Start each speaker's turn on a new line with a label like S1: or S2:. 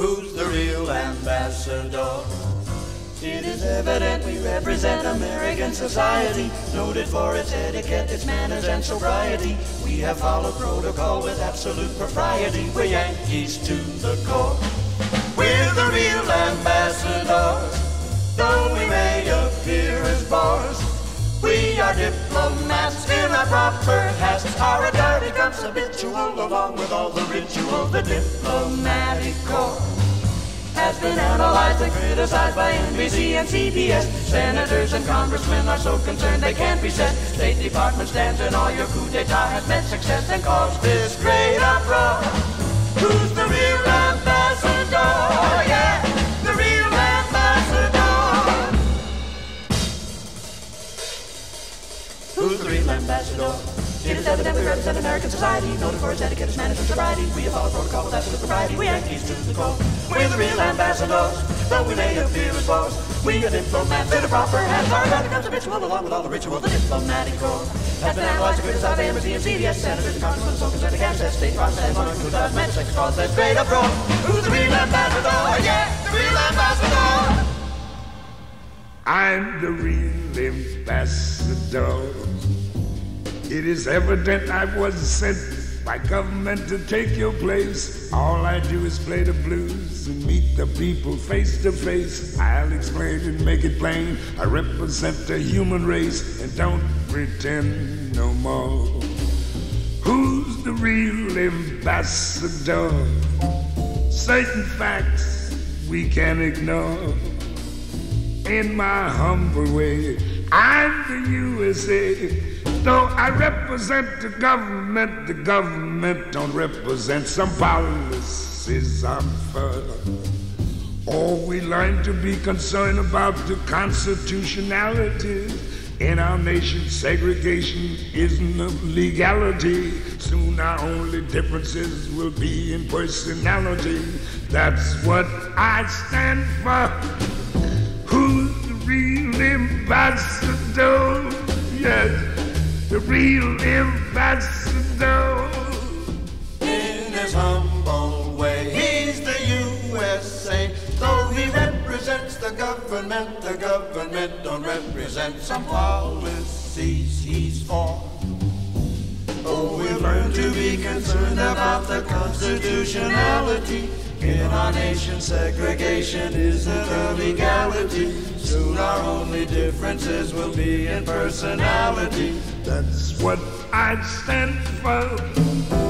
S1: Who's the real ambassador? It is evident we represent American society, noted for its etiquette, its manners, and sobriety. We have followed protocol with absolute propriety. We're Yankees to the core. We're the real ambassadors, though we may appear as bores. We are diplomats in our proper hats. Our attire becomes habitual along with all the ritual. The diplomatic been analyzed and criticized by NBC and CBS. Senators and congressmen are so concerned they can't be said. State Department stands and all your coup d'etat has meant success and caused this great uproar. Who's the real ambassador? Oh, yeah, the real ambassador. Who's the real ambassador? It is evident we represent American society, noted for its etiquette, its manners, and sobriety. We have followed protocol with absolute propriety. We Yankees to the core. We're the real ambassadors, though we may appear as foes. We are diplomats in a proper hands. Our that becomes habitual, along with all the ritual. The diplomatic corps has been analyzed criticized by NBC and CBS. Senators and congressmen, so they can't say state process. On who does meant sex cause that great uproar. Who's the real ambassador? Yeah, the real ambassador.
S2: I'm the real ambassador. It is evident I was sent by government to take your place. All I do is play the blues and meet the people face to face. I'll explain and make it plain. I represent the human race and don't pretend no more. Who's the real ambassador? Certain facts we can ignore. In my humble way, I'm the USA. Though I represent the government, the government don't represent some policies I'm for. Or we learn to be concerned about the constitutionality. In our nation, segregation isn't a legality. Soon our only differences will be in personality. That's what I stand for. Who's the real ambassador? Yes, the real ambassador.
S1: In his humble way, he's the USA. Though he represents the government, the government don't represent some policies he's for. Oh, we learn to be concerned about the constitutionality. In our nation, segregation is an illegality. Soon our only differences will be in personality.
S2: That's what I stand for.